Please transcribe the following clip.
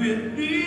愿意